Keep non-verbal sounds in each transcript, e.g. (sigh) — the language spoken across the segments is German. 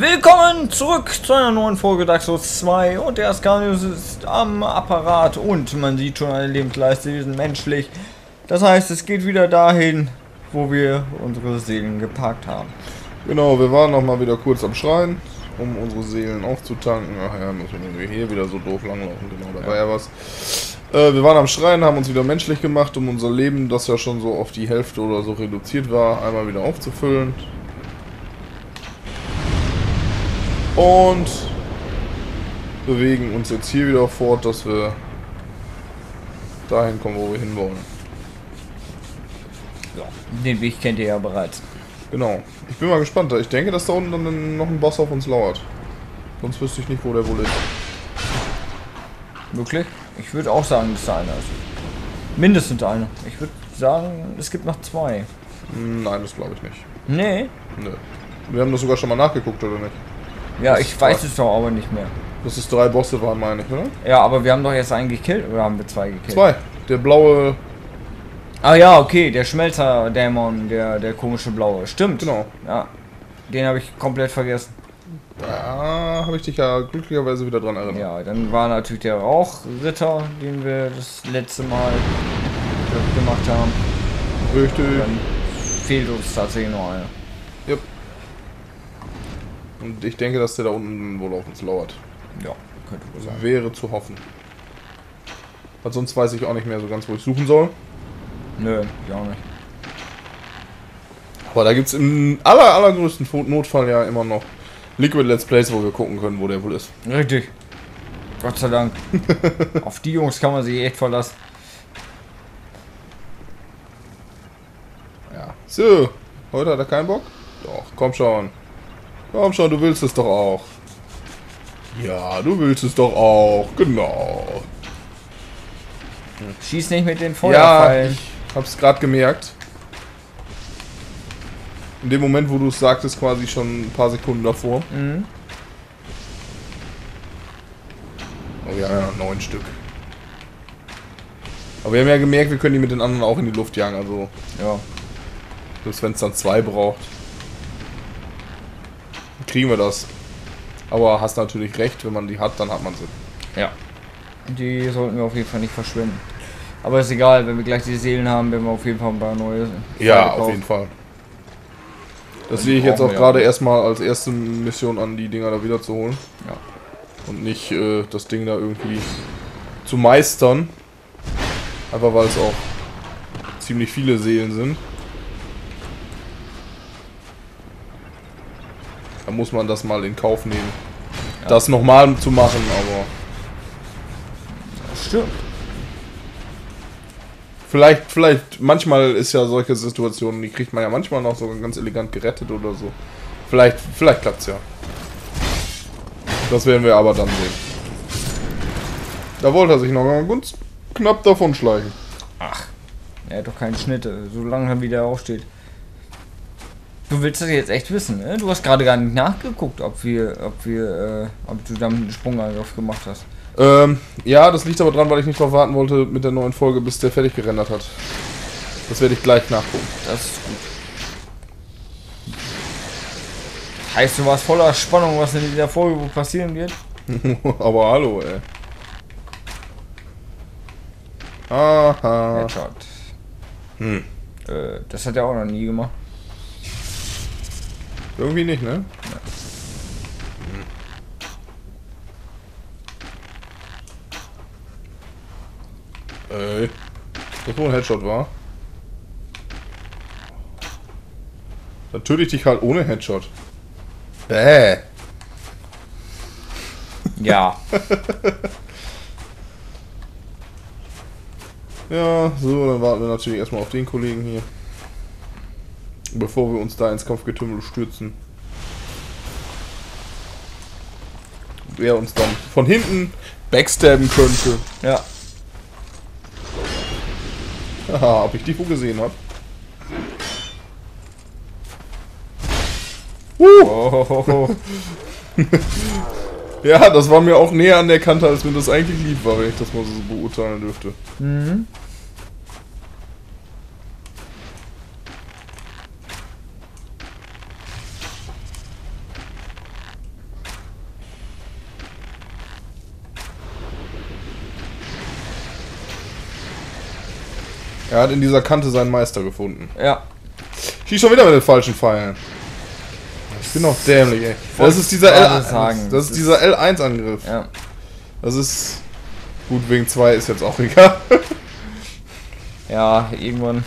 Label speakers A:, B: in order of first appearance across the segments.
A: Willkommen zurück zu einer neuen Folge Daxos 2 und der Ascanius ist am Apparat und man sieht schon eine Lebensleiste, wir sind menschlich. Das heißt, es geht wieder dahin, wo wir unsere Seelen geparkt haben.
B: Genau, wir waren noch mal wieder kurz am Schrein, um unsere Seelen aufzutanken. Ach ja, müssen wir hier wieder so doof langlaufen, genau, da war ja was. Äh, wir waren am Schrein, haben uns wieder menschlich gemacht, um unser Leben, das ja schon so auf die Hälfte oder so reduziert war, einmal wieder aufzufüllen. Und bewegen uns jetzt hier wieder fort, dass wir dahin kommen, wo wir hinwollen.
A: Ja, den Weg kennt ihr ja bereits.
B: Genau. Ich bin mal gespannt. Ich denke, dass da unten dann noch ein Boss auf uns lauert. Sonst wüsste ich nicht, wo der wohl ist.
A: Wirklich? Ich würde auch sagen, dass da einer ist. Mindestens einer. Ich würde sagen, es gibt noch zwei.
B: Nein, das glaube ich nicht.
A: Nee.
B: Nö. Wir haben das sogar schon mal nachgeguckt, oder nicht?
A: Ja,
B: Das
A: ich weiß es doch aber nicht mehr.
B: Dass es drei Bosse waren, meine ich, oder?
A: Ja, aber wir haben doch jetzt einen gekillt oder haben wir zwei gekillt?
B: Zwei. Der blaue.
A: Ah ja, okay, der Schmelzer-Dämon, der, der komische blaue. Stimmt.
B: Genau.
A: Ja. Den habe ich komplett vergessen.
B: Da habe ich dich ja glücklicherweise wieder dran erinnert.
A: Ja, dann war natürlich der Rauchritter, den wir das letzte Mal gemacht haben.
B: Richtig.
A: Dann fehlt uns tatsächlich noch einer.
B: Yep. Und ich denke, dass der da unten wohl auf uns lauert.
A: Ja, könnte wohl sein.
B: Wäre zu hoffen. Weil sonst weiß ich auch nicht mehr so ganz, wo ich suchen soll.
A: Nö, ich auch nicht.
B: Aber da gibt es im aller, allergrößten Notfall ja immer noch Liquid Let's Plays, wo wir gucken können, wo der wohl ist.
A: Richtig. Gott sei Dank. (laughs) Auf die Jungs kann man sich echt verlassen.
B: Ja. So, heute hat er keinen Bock? Doch, komm schon. Komm schon, du willst es doch auch. Ja, du willst es doch auch. Genau.
A: Schieß nicht mit den
B: Ja,
A: Feuerpfeilen.
B: ich hab's gerade gemerkt. In dem Moment, wo du es sagtest, quasi schon ein paar Sekunden davor.
A: Mhm.
B: Oh, wir haben ja noch neun Stück. Aber wir haben ja gemerkt, wir können die mit den anderen auch in die Luft jagen. Also,
A: Ja.
B: selbst wenn es dann zwei braucht, kriegen wir das. Aber hast natürlich recht, wenn man die hat, dann hat man sie.
A: Ja. Die sollten wir auf jeden Fall nicht verschwenden. Aber ist egal, wenn wir gleich die Seelen haben, werden wir auf jeden Fall ein paar neue.
B: Ja,
A: Pfeile
B: auf
A: kaufen.
B: jeden Fall. Das sehe ich jetzt auch gerade
A: ja.
B: erstmal als erste Mission an, die Dinger da wieder zu holen.
A: Ja.
B: Und nicht äh, das Ding da irgendwie zu meistern. Einfach weil es auch ziemlich viele Seelen sind. Da muss man das mal in Kauf nehmen.
A: Ja.
B: Das nochmal zu machen, aber
A: Stimmt.
B: vielleicht, vielleicht, manchmal ist ja solche Situationen, die kriegt man ja manchmal noch so ganz elegant gerettet oder so. Vielleicht, vielleicht klappt's ja. Das werden wir aber dann sehen. Da wollte er sich noch mal ganz knapp davon schleichen.
A: Ach. Er hat doch keinen Schnitt, solange er wieder aufsteht. Du willst das jetzt echt wissen, ne? Du hast gerade gar nicht nachgeguckt, ob wir, ob wir, äh, ob du damit einen Sprungangriff gemacht hast.
B: Ähm, ja, das liegt aber dran, weil ich nicht drauf warten wollte mit der neuen Folge, bis der fertig gerendert hat. Das werde ich gleich nachgucken.
A: Das ist gut. Heißt, du warst voller Spannung, was in dieser Folge passieren wird? (laughs)
B: aber hallo, ey. Aha.
A: Headshot.
B: Hm.
A: Äh, das hat er auch noch nie gemacht.
B: Irgendwie nicht, ne? Ey. Das wohl ein Headshot war. Dann töte ich dich halt ohne Headshot. Bäh.
A: Ja. (laughs)
B: Ja, so, dann warten wir natürlich erstmal auf den Kollegen hier. Bevor wir uns da ins Kampfgetümmel stürzen. Wer uns dann von hinten backstabben könnte.
A: ja.
B: Haha, ob ich die wo gesehen habe. Uh,
A: Oh, (laughs)
B: ja, das war mir auch näher an der Kante, als mir das eigentlich lieb war, wenn ich das mal so beurteilen dürfte.
A: mhm.
B: Er hat in dieser Kante seinen Meister gefunden.
A: Ja.
B: Schieß schon wieder mit den falschen Pfeilen. Ich bin noch dämlich, ey. Das ist dieser
A: gerade
B: L
A: sagen,
B: das
A: das
B: ist dieser L1-Angriff.
A: Ja.
B: Das ist. Gut, wegen 2 ist jetzt auch egal. (laughs)
A: Ja, irgendwann.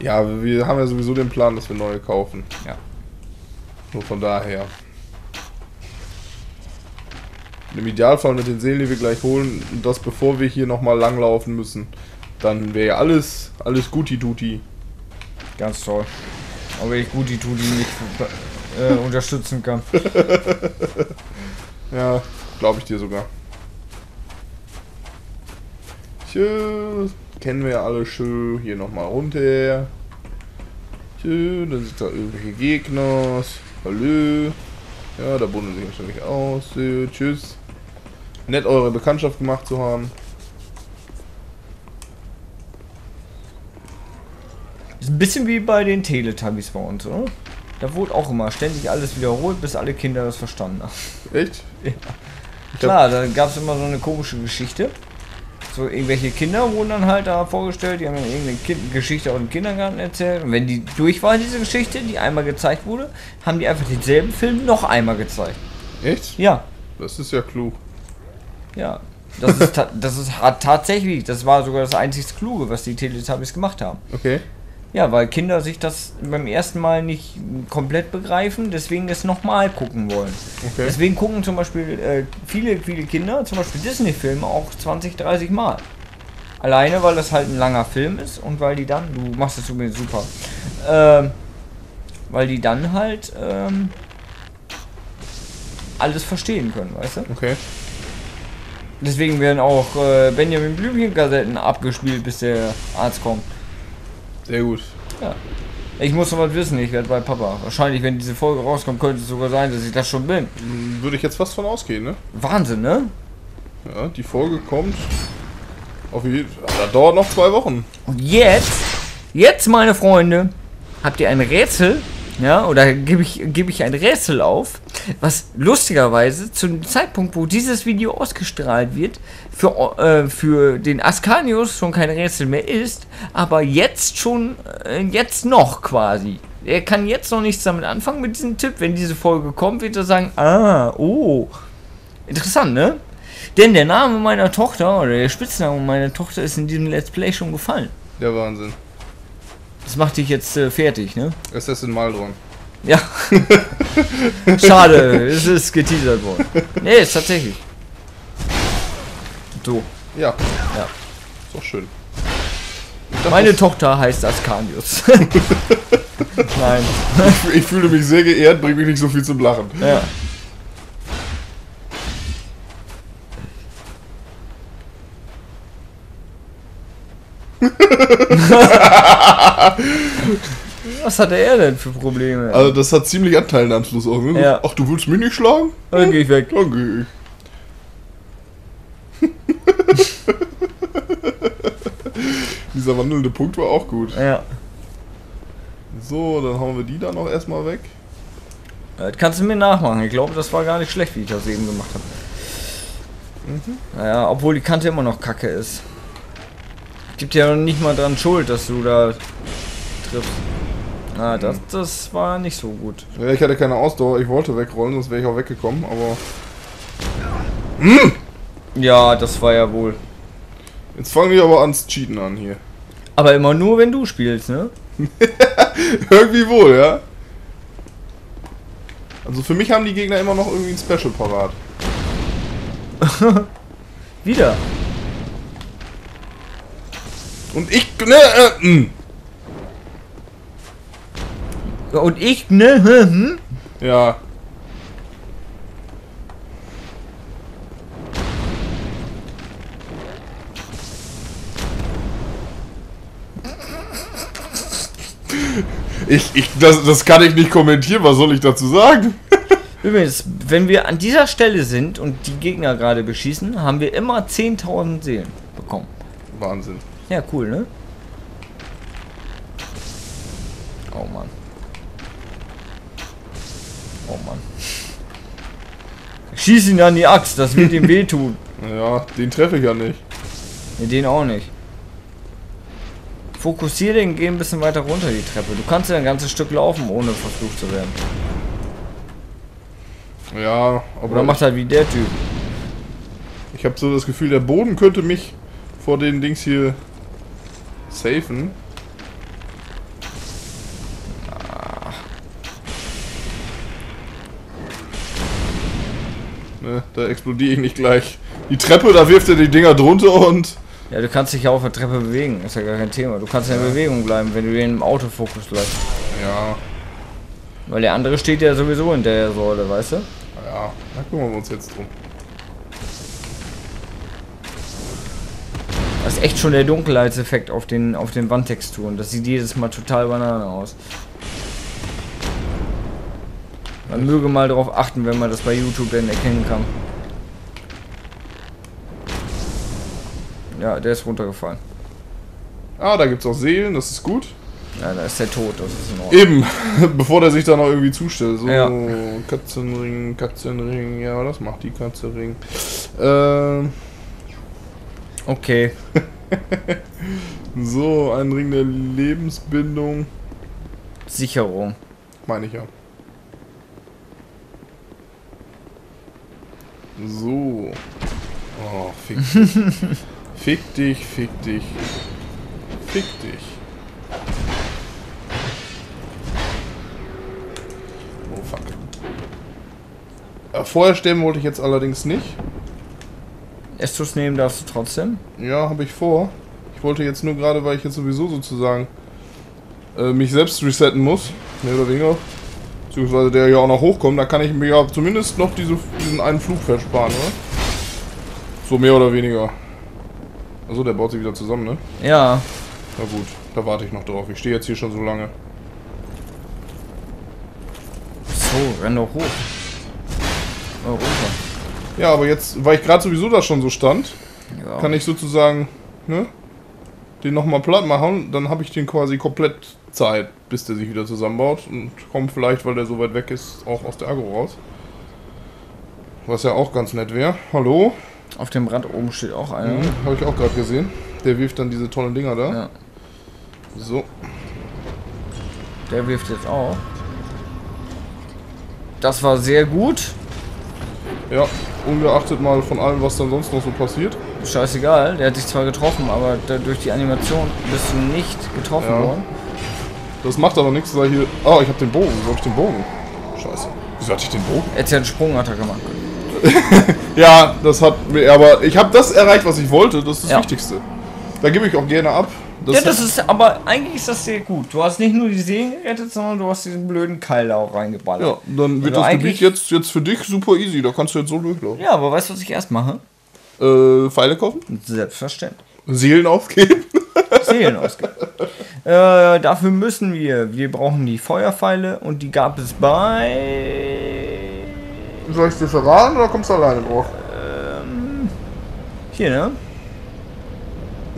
B: ja, wir haben ja sowieso den Plan, dass wir neue kaufen.
A: Ja.
B: Nur von daher. Im Idealfall mit den Seelen, die wir gleich holen, das bevor wir hier nochmal langlaufen müssen, dann wäre ja alles, alles guti-duti.
A: Ganz toll. Aber ich gut die Tudi nicht äh, (laughs) unterstützen kann. (laughs)
B: Ja, glaube ich dir sogar. Tschüss. Kennen wir ja alle schön. Hier nochmal runter. Tschüss. Dann sind da irgendwelche Gegner. Hallo. Ja, da bundeln sich wahrscheinlich aus. Tschüss. Nett eure Bekanntschaft gemacht zu haben.
A: Ist ein bisschen wie bei den Teletubbies bei uns, oder? Da wurde auch immer ständig alles wiederholt, bis alle Kinder das verstanden haben.
B: Echt? (laughs)
A: Klar, da gab es immer so eine komische Geschichte. So irgendwelche Kinder wurden dann halt da vorgestellt, die haben dann irgendeine kind Geschichte aus dem Kindergarten erzählt. Und wenn die durch war, diese Geschichte, die einmal gezeigt wurde, haben die einfach denselben Film noch einmal gezeigt.
B: Echt?
A: Ja,
B: Das ist ja klug.
A: ja. Das ist, das ist hat tatsächlich, das war sogar das einzig Kluge, was die Teletubbies gemacht haben.
B: Okay.
A: Ja, weil Kinder sich das beim ersten Mal nicht komplett begreifen, deswegen es nochmal gucken wollen.
B: Okay.
A: Deswegen gucken zum Beispiel äh, viele, viele Kinder, zum Beispiel Disney-Filme, auch 20, 30 Mal. Alleine, weil das halt ein langer Film ist und weil die dann, du machst das übrigens super, ähm, weil die dann halt ähm, alles verstehen können, weißt du?
B: Okay.
A: Deswegen werden auch äh, Benjamin Blümchen-Kassetten abgespielt, bis der Arzt kommt.
B: Sehr gut.
A: Ich muss noch was wissen, ich werde bei Papa. Wahrscheinlich, wenn diese Folge rauskommt, könnte es sogar sein, dass ich das schon bin.
B: Hm, Würde ich jetzt fast von ausgehen, ne?
A: Wahnsinn, ne?
B: Ja, die Folge kommt. Auf jeden Fall. Da dauert noch zwei Wochen.
A: Und jetzt, jetzt, meine Freunde, habt ihr ein Rätsel, ja, oder gebe ich, gebe ich ein Rätsel auf, was lustigerweise zu dem Zeitpunkt, wo dieses Video ausgestrahlt wird, für, äh, für den Ascanius schon kein Rätsel mehr ist, aber jetzt schon, äh, jetzt noch quasi. Er kann jetzt noch nichts damit anfangen mit diesem Tipp. Wenn diese Folge kommt, wird er sagen, ah, oh. Interessant, ne? Denn der Name meiner Tochter oder der Spitzname meiner Tochter ist in diesem Let's Play schon gefallen.
B: Der Wahnsinn.
A: Das macht dich jetzt äh, fertig, ne?
B: Assassin Maldron.
A: Ja. (laughs) Schade, es ist geteasert worden. Nee, ist tatsächlich. So.
B: Ja.
A: Ja.
B: Ist doch schön.
A: Meine Tochter heißt Ascanius. (laughs) Nein.
B: Ich, ich fühle mich sehr geehrt, bringt mich nicht so viel zum Lachen.
A: Ja. (laughs) (laughs) Was hatte er denn für Probleme?
B: Also das hat ziemlich Anteilenanschluss auch, ne?
A: Ja.
B: Ach, du willst mich nicht schlagen?
A: Dann geh ich weg.
B: Dann geh ich. (laughs) Dieser wandelnde Punkt war auch gut.
A: Ja.
B: So, dann hauen wir die da noch erstmal weg.
A: Das kannst du mir nachmachen. Ich glaube, das war gar nicht schlecht, wie ich das eben gemacht habe. Naja, obwohl die Kante immer noch kacke ist. Gibt ja nicht mal dran schuld, dass du da triffst. Ah, das, das war nicht so gut.
B: Ja, ich hatte keine Ausdauer, ich wollte wegrollen, sonst wäre ich auch weggekommen, aber
A: Ja, das war ja wohl.
B: jetzt fangen die aber ans Cheaten an hier.
A: Aber immer nur, wenn du spielst, ne? (laughs)
B: Irgendwie wohl, ja? Also für mich haben die Gegner immer noch irgendwie ein Special parat. (laughs)
A: Wieder.
B: Und ich, ne, äh, mh.
A: Und ich, ne? hm, hm?
B: Ja. Ich, ich, das, das kann ich nicht kommentieren, was soll ich dazu sagen? (laughs)
A: Übrigens, wenn wir an dieser Stelle sind und die Gegner gerade beschießen, haben wir immer 10.000 Seelen bekommen.
B: Wahnsinn.
A: Ja, cool, ne? Oh Mann. Oh Mann. Schieß ihn an die Axt, das wird ihm (laughs) wehtun.
B: Ja, den treffe ich ja nicht.
A: Nee, den auch nicht. Fokussier den, geh ein bisschen weiter runter die Treppe. Du kannst ja ein ganzes Stück laufen, ohne verflucht zu werden.
B: Ja, aber
A: Oder macht halt wie der Typ.
B: ich habe so das Gefühl, der Boden könnte mich vor den Dings hier safen. Da explodiere ich nicht gleich. Die Treppe, da wirft er die Dinger drunter und
A: Ja, du kannst dich ja auf der Treppe bewegen, ist ja gar kein Thema. Du kannst ja in Bewegung bleiben, wenn du den im Autofokus bleibst.
B: ja,
A: Weil der andere steht ja sowieso in der Säule, weißt du?
B: ja, da kümmern wir uns jetzt drum.
A: Das ist echt schon der Dunkelheitseffekt auf den, auf den Wandtexturen. Das sieht jedes Mal total banane aus. Man möge mal darauf achten, wenn man das bei YouTube denn erkennen kann. Ja, der ist runtergefallen.
B: Ah, da gibt's auch Seelen, das ist gut.
A: Ja, da ist der tot, das ist in Ordnung.
B: Eben, (laughs) bevor der sich da noch irgendwie zustellt. So,
A: Ja.
B: Katzenring, Katzenring, ja, das macht die Katzenring. Ähm,
A: Okay. (laughs)
B: so, ein Ring der Lebensbindung,
A: Sicherung.
B: meine ich ja. So. Oh, fick (laughs) dich. fick dich, fick dich. Fick dich. Oh, fuck. Äh, vorher sterben wollte ich jetzt allerdings nicht.
A: Estus nehmen darfst du trotzdem.
B: Ja, habe ich vor. Ich wollte jetzt nur gerade, weil ich jetzt sowieso sozusagen äh, mich selbst resetten muss, mehr oder weniger, beziehungsweise der ja auch noch hochkommt, da kann ich mir ja zumindest noch diese, diesen einen Flug versparen, oder? So mehr oder weniger. Also der baut sich wieder zusammen, ne?
A: Ja.
B: Na gut, da warte ich noch drauf. Ich stehe jetzt hier schon so lange.
A: So, renn doch hoch. Oh, runter.
B: Ja, aber jetzt, weil ich gerade sowieso da schon so stand,
A: Ja.
B: kann ich sozusagen, ne? Den nochmal platt machen, dann habe ich den quasi komplett Zeit, bis der sich wieder zusammenbaut und kommt vielleicht, weil der so weit weg ist, auch aus der Agro raus. Was ja auch ganz nett wäre. Hallo?
A: Auf dem Rad oben steht auch einer.
B: Mhm, habe ich auch gerade gesehen. Der wirft dann diese tollen Dinger da.
A: Ja.
B: So.
A: Der wirft jetzt auch. Das war sehr gut.
B: Ja, ungeachtet mal von allem, was dann sonst noch so passiert.
A: Scheißegal, der hat dich zwar getroffen, aber durch die Animation bist du nicht getroffen
B: Ja.
A: worden.
B: Das macht aber nichts, weil hier. Oh, ich habe den Bogen. Wo hab ich den Bogen? Scheiße. Wieso hatte ich den Bogen?
A: Hätte ja einen Sprungattacke können. (laughs)
B: Ja, das hat mir, aber ich habe das erreicht, was ich wollte. Das ist das
A: Ja.
B: Wichtigste. Da gebe ich auch gerne ab. Das
A: ja, das ist, aber eigentlich ist das sehr gut. Du hast nicht nur die Seelen gerettet, sondern du hast diesen blöden Keil da auch reingeballert.
B: ja, dann wird
A: Also
B: das Gebiet jetzt, jetzt für dich super easy. Da kannst du jetzt so durchlaufen.
A: Ja, aber weißt du, was ich erst mache?
B: Äh, Pfeile kaufen?
A: Selbstverständlich.
B: Seelen aufgeben?
A: Seelen ausgeben. äh, dafür müssen wir, wir brauchen die Feuerpfeile und die gab es bei.
B: Soll ich dir verraten oder kommst du alleine drauf?
A: Hier, ne?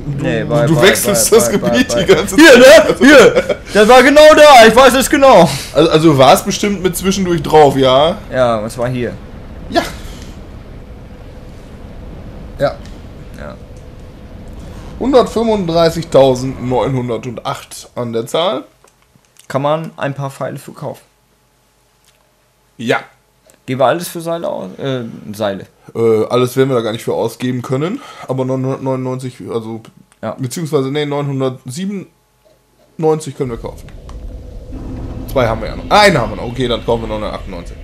B: Du,
A: Nee, bei-
B: du
A: bei-
B: wechselst
A: bei-
B: das Gebiet die ganze
A: Hier,
B: Zeit.
A: ne? Hier! Das war genau da, ich weiß es genau.
B: Also, also war es bestimmt mit zwischendurch drauf, ja?
A: Ja, und zwar hier.
B: Ja. Ja. 135.908 an der Zahl.
A: Kann man ein paar Pfeile für kaufen.
B: Ja.
A: Geben wir alles für Seile aus? Äh, Seile.
B: Äh, alles werden wir da gar nicht für ausgeben können. Aber 999, also.
A: Ja.
B: Beziehungsweise, nee, 997 können wir kaufen. Zwei haben wir ja noch. Einen haben wir noch. Okay, dann kaufen wir 998.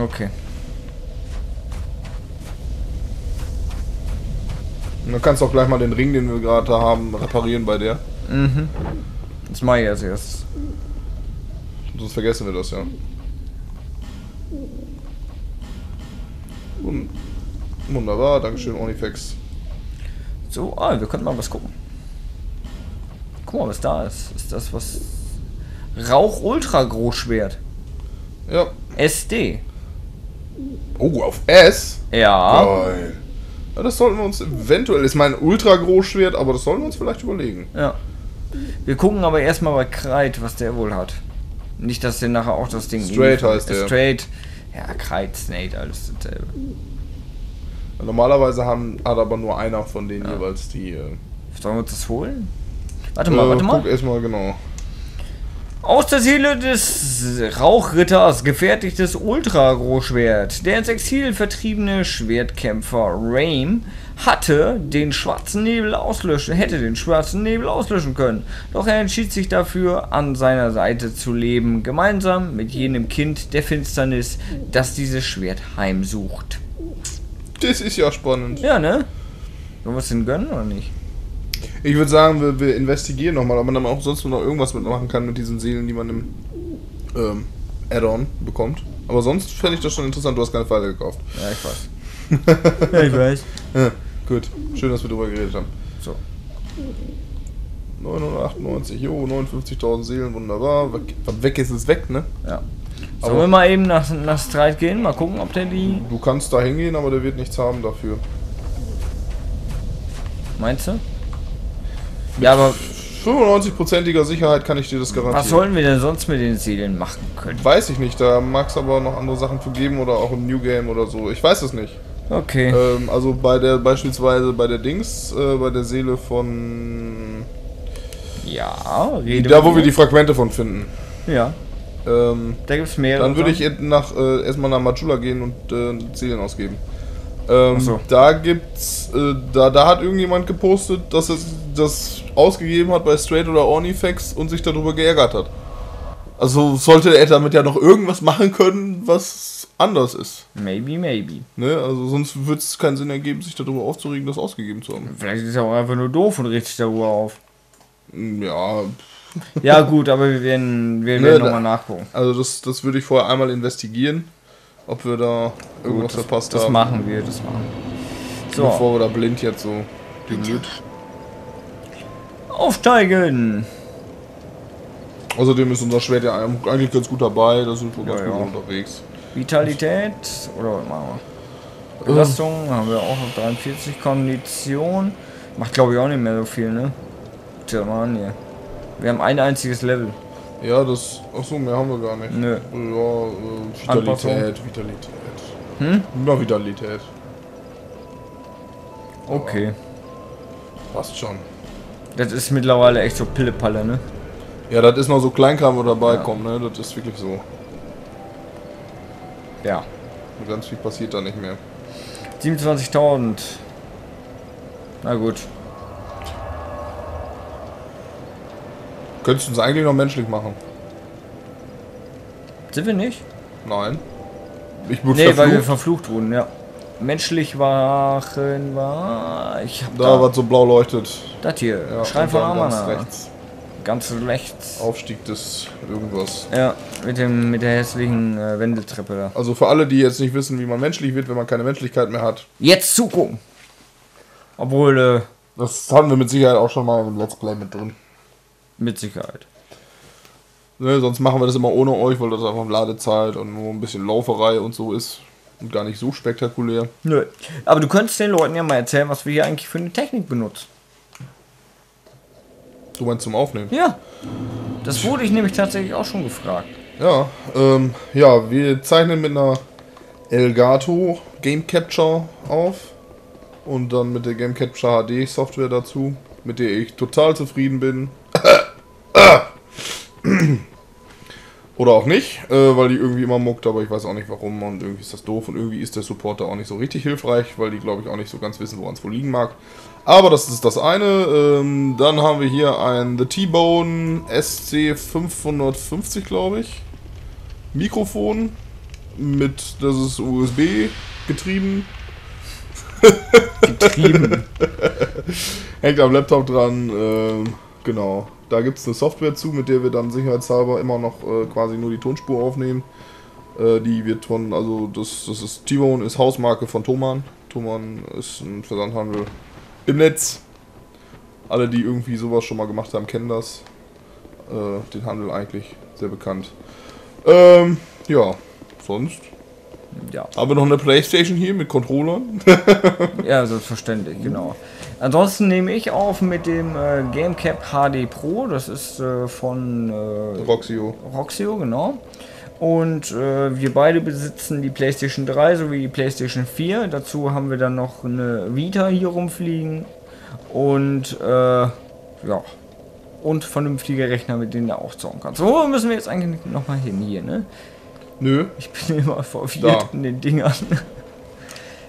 A: Okay.
B: Und dann kannst du auch gleich mal den Ring, den wir gerade da haben, reparieren bei der.
A: Mhm. Das mache ich als erstes.
B: Sonst vergessen wir das ja. Wun- Wunderbar, Dankeschön, Onifex.
A: So, ah, wir könnten mal was gucken. Guck mal, was da ist. Ist das was? Rauch Ultra Großschwert.
B: Ja.
A: SD.
B: Oh, auf S?
A: Ja.
B: Geil. Ja, das sollten wir uns eventuell, ist mein ultra Großschwert, aber das sollten wir uns vielleicht überlegen.
A: Ja. Wir gucken aber erstmal bei Kreit, was der wohl hat. Nicht, dass der nachher auch das Ding.
B: Straight heißt der.
A: Straight. Ja, Kreit, Snake, alles dasselbe.
B: Normalerweise haben, hat aber nur einer von denen
A: Ja.
B: jeweils die. Äh,
A: Sollen wir uns das holen? Warte mal,
B: Äh,
A: warte mal.
B: Guck erstmal genau.
A: Aus der Seele des Rauchritters gefertigtes Ultra-Großschwert. Der ins Exil vertriebene Schwertkämpfer Raim hatte den schwarzen Nebel auslöschen, hätte den schwarzen Nebel auslöschen können. Doch er entschied sich dafür, an seiner Seite zu leben, gemeinsam mit jenem Kind der Finsternis, das dieses Schwert heimsucht.
B: Das ist ja spannend.
A: Ja, ne? Sollen wir es denn gönnen oder nicht?
B: Ich würde sagen, wir, wir investigieren nochmal, ob man dann auch sonst noch irgendwas mitmachen kann mit diesen Seelen, die man im ähm, Add-on bekommt. Aber sonst fände ich das schon interessant. Du hast keine Pfeile gekauft.
A: Ja, ich weiß. (laughs) ja, ich weiß.
B: Ja, gut. Schön, dass wir darüber geredet haben.
A: So.
B: 998, jo, 59.000 Seelen, wunderbar. Weg, weg ist, ist weg, ne?
A: Ja. Sollen
B: Aber-
A: wir mal eben nach, nach Streit gehen? Mal gucken, ob der die.
B: Du kannst da hingehen, aber der wird nichts haben dafür.
A: Meinst du? Ja, aber
B: 95%iger Sicherheit kann ich dir das garantieren.
A: was sollen wir denn sonst mit den Seelen machen können?
B: Weiß ich nicht, da mag es aber noch andere Sachen für geben oder auch im New Game oder so. Ich weiß es nicht.
A: Okay.
B: Ähm, also bei der beispielsweise bei der Dings, äh, bei der Seele von
A: ja, rede
B: da wo wir die Fragmente von finden.
A: Ja,
B: Ähm,
A: da gibt's mehrere.
B: dann würde ich nach äh, erstmal nach Majula gehen und äh, Seelen ausgeben. Ähm,
A: so.
B: Da gibt's, äh, da, da hat irgendjemand gepostet, dass es das ausgegeben hat bei Straight oder Ornifex und sich darüber geärgert hat. Also sollte er damit ja noch irgendwas machen können, was anders ist.
A: Maybe, maybe.
B: Ne? Also sonst würde es keinen Sinn ergeben, sich darüber aufzuregen, das ausgegeben zu haben.
A: Vielleicht ist er auch einfach nur doof und regt sich darüber auf.
B: Ja,
A: Ja, gut, aber wir werden, wir
B: Ne,
A: werden
B: da-
A: nochmal nachgucken.
B: also das, das würde ich vorher einmal investigieren, ob wir da irgendwas
A: Gut, das,
B: verpasst
A: das
B: haben.
A: machen wir, das machen wir. So,
B: Bevor wir da blind jetzt so blöd.
A: aufsteigen!
B: Außerdem ist unser Schwert ja eigentlich ganz gut dabei, da sind wir ganz
A: Ja,
B: gut unterwegs.
A: Vitalität, oder was machen wir? Belastung haben wir auch auf 43, Kondition. Macht glaube ich auch nicht mehr so viel, ne? Tja, hier. Wir haben ein einziges Level.
B: Ja, das. Achso, mehr haben wir gar nicht.
A: Nö.
B: Ja, äh. Vitalität, Vitalität.
A: Hm?
B: Na, Vitalität.
A: Okay.
B: Passt schon.
A: Das ist mittlerweile echt so Pillepalle, ne?
B: Ja, das ist noch so Kleinkram, wo dabei
A: Ja.
B: kommt, ne? Das ist wirklich so.
A: Ja.
B: Ganz viel passiert da nicht mehr.
A: 27.000. Na gut.
B: Könntest du uns eigentlich noch menschlich machen?
A: Sind wir nicht?
B: Nein. Ich wurde
A: Nee, weil wir
B: verflucht.
A: verflucht wurden, ja. Menschlich waren war. Ich hab
B: Da,
A: da.
B: was so blau leuchtet.
A: das hier.
B: Ja,
A: Schrein von
B: dann ganz
A: Amana.
B: rechts.
A: Ganz rechts.
B: Aufstieg des irgendwas.
A: Ja, mit dem mit der hässlichen äh, Wendeltreppe da.
B: Also für alle, die jetzt nicht wissen, wie man menschlich wird, wenn man keine Menschlichkeit mehr hat.
A: Jetzt zugucken. Obwohl, äh,
B: Das haben wir mit Sicherheit auch schon mal im Let's Play mit drin.
A: Mit Sicherheit.
B: Ne, sonst machen wir das immer ohne euch, weil das einfach Ladezeit und nur ein bisschen Lauferei und so ist. Und gar nicht so spektakulär.
A: Nö. Aber du könntest den Leuten ja mal erzählen, was wir hier eigentlich für eine Technik benutzen.
B: Du meinst zum Aufnehmen?
A: Ja. Das wurde ich nämlich tatsächlich auch schon gefragt.
B: Ja, ähm, ja, wir zeichnen mit einer Elgato Game Capture auf und dann mit der Game Capture HD Software dazu, mit der ich total zufrieden bin. Oder auch nicht, äh, weil die irgendwie immer muckt, aber ich weiß auch nicht warum und irgendwie ist das doof und irgendwie ist der Support da auch nicht so richtig hilfreich, weil die glaube ich auch nicht so ganz wissen, woran es wohl liegen mag. Aber das ist das eine. Ähm, dann haben wir hier ein The T-Bone SC550, glaube ich. Mikrofon mit, das ist USB getrieben.
A: Getrieben. (laughs)
B: Hängt am Laptop dran. Genau. Da gibt es eine Software zu, mit der wir dann sicherheitshalber immer noch äh, quasi nur die Tonspur aufnehmen. Äh, die wird von, also das, das ist T-Bone, ist Hausmarke von Thomann. Thomann ist ein Versandhandel im Netz. Alle, die irgendwie sowas schon mal gemacht haben, kennen das. Äh, den Handel eigentlich sehr bekannt. Ähm, ja, sonst
A: ja.
B: haben wir noch eine Playstation hier mit Controllern.
A: Ja, selbstverständlich, genau. Ansonsten nehme ich auf mit dem äh, GameCap HD Pro. Das ist äh, von äh,
B: Roxio.
A: Roxio, genau. Und äh, wir beide besitzen die PlayStation 3 sowie die PlayStation 4. Dazu haben wir dann noch eine Vita hier rumfliegen. Und äh, ja, und vernünftige Rechner, mit denen du auch zocken kannst. Wo müssen wir jetzt eigentlich nochmal hin? Hier, ne?
B: Nö.
A: Ich bin immer verwirrt
B: Da.
A: in den Dingern.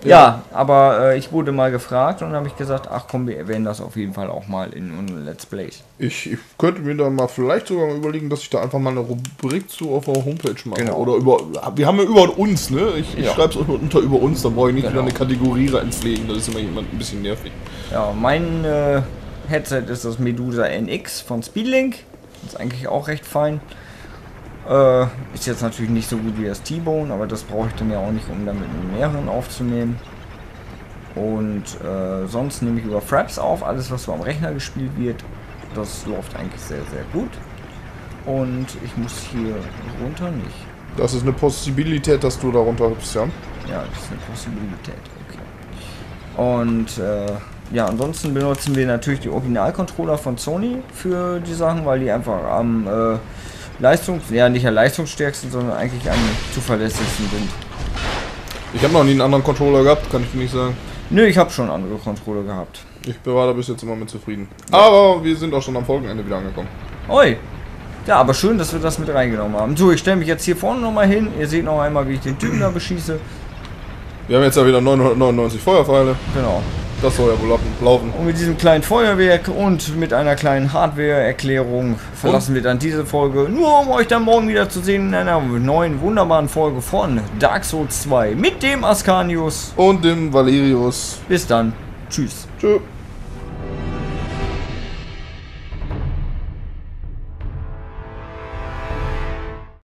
A: Ja, aber äh, ich wurde mal gefragt und habe ich gesagt, ach komm, wir erwähnen das auf jeden Fall auch mal in unseren Let's Plays.
B: Ich, ich könnte mir da mal vielleicht sogar mal überlegen, dass ich da einfach mal eine Rubrik zu auf der Homepage mache.
A: Genau.
B: Oder über. Wir haben ja über uns, ne? Ich, ich
A: Ja.
B: schreibe es unter über uns, dann brauche ich nicht
A: Genau.
B: wieder eine Kategorie reinpflegen. Das ist immer jemand ein bisschen nervig.
A: Ja, mein äh, Headset ist das Medusa NX von Speedlink. Ist eigentlich auch recht fein. Äh, ist jetzt natürlich nicht so gut wie das T-Bone, aber das brauche ich dann ja auch nicht, um damit mit mehreren aufzunehmen. Und äh, sonst nehme ich über Fraps auf, alles was so am Rechner gespielt wird. Das läuft eigentlich sehr, sehr gut. Und ich muss hier runter nicht.
B: Das ist eine Possibilität, dass du darunter hüpfst, ja?
A: Ja, das ist eine Possibilität. Okay. Und äh, ja, ansonsten benutzen wir natürlich die Originalcontroller von Sony für die Sachen, weil die einfach am äh, Leistungs... Ja, nicht am leistungsstärksten, sondern eigentlich am zuverlässigsten sind.
B: Ich habe noch nie einen anderen Controller gehabt, kann ich nicht sagen.
A: Nö, ich habe schon andere Controller gehabt.
B: Ich war da bis jetzt immer mit zufrieden. Aber wir sind auch schon am Folgenende wieder angekommen.
A: Oi! Ja, aber schön, dass wir das mit reingenommen haben. So, ich stelle mich jetzt hier vorne nochmal hin. Ihr seht noch einmal, wie ich den Typen da beschieße.
B: Wir haben jetzt ja wieder 999 Feuerpfeile.
A: Genau.
B: Das soll ja wohl laufen-.
A: Und mit diesem kleinen Feuerwerk und mit einer kleinen Hardware-Erklärung verlassen wir dann diese Folge, nur um euch dann morgen wieder zu sehen in einer neuen wunderbaren Folge von Dark Souls 2 mit dem Ascanius.
B: Und dem Valerius.
A: Bis dann. Tschüss.
B: Tschö.